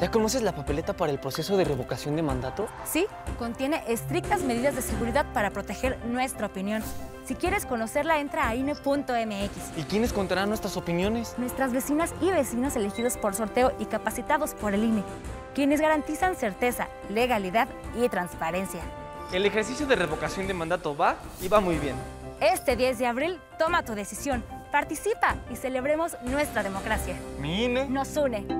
¿Ya conoces la papeleta para el proceso de revocación de mandato? Sí, contiene estrictas medidas de seguridad para proteger nuestra opinión. Si quieres conocerla, entra a INE.mx. ¿Y quiénes contarán nuestras opiniones? Nuestras vecinas y vecinos elegidos por sorteo y capacitados por el INE, quienes garantizan certeza, legalidad y transparencia. El ejercicio de revocación de mandato va y va muy bien. Este 10 de abril, toma tu decisión, participa y celebremos nuestra democracia. Mi INE Nos une.